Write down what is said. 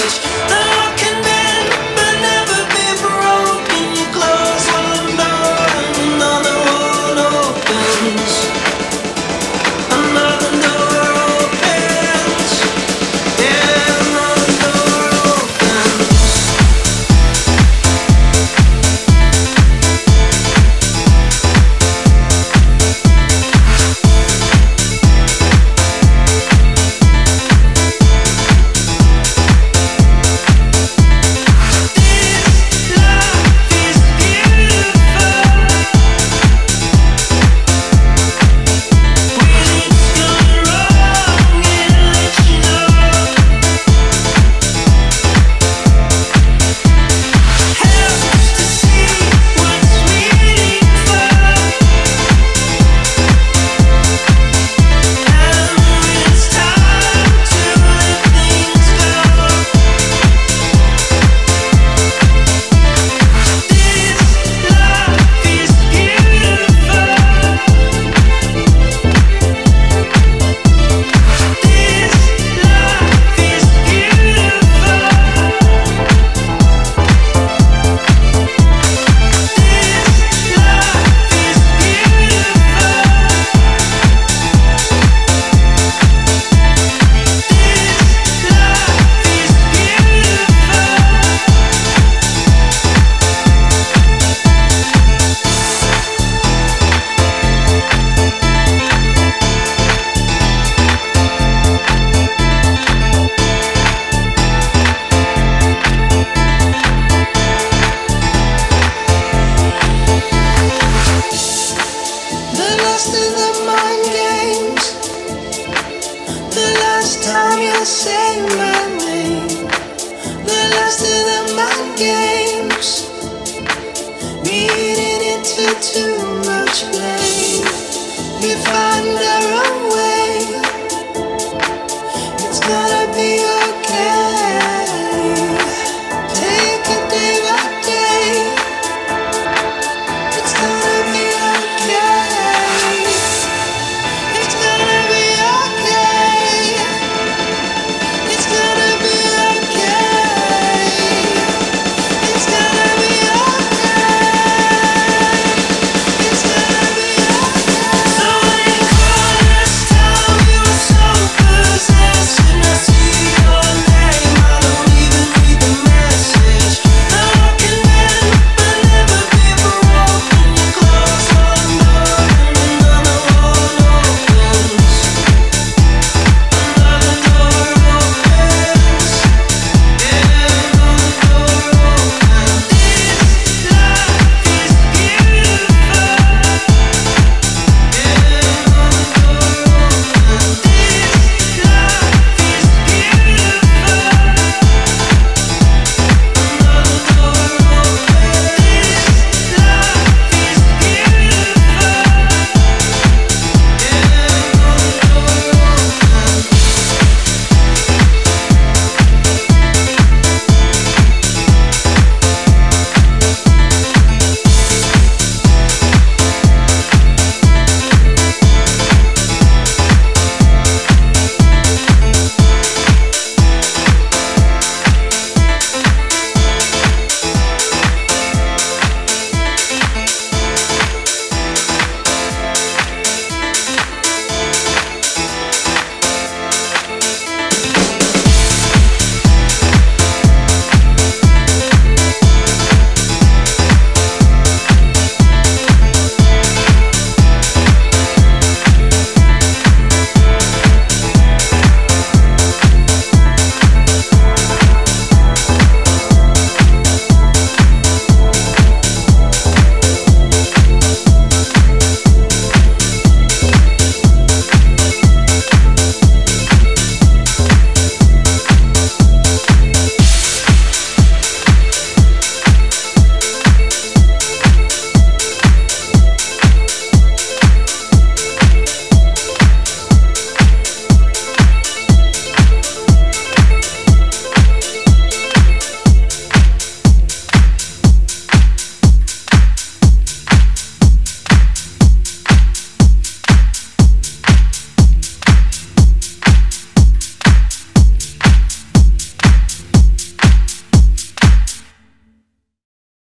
language. Games, reading into too much blame. We find our own way. It's gonna be okay.